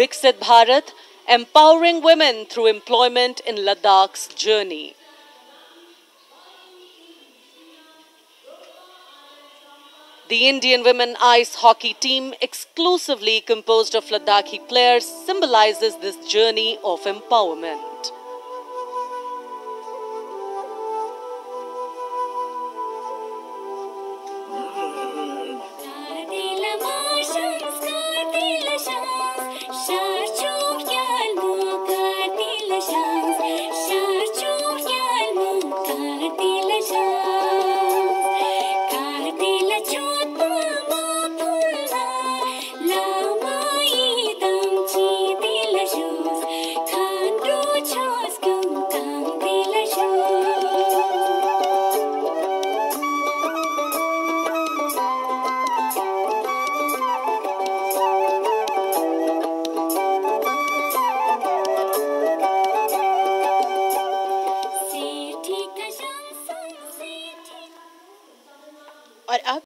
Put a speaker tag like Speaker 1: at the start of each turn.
Speaker 1: Viksit Bharat, empowering women through employment in Ladakh's journey. The Indian women ice hockey team, exclusively composed of Ladakhi players, symbolizes this journey of empowerment.
Speaker 2: और अब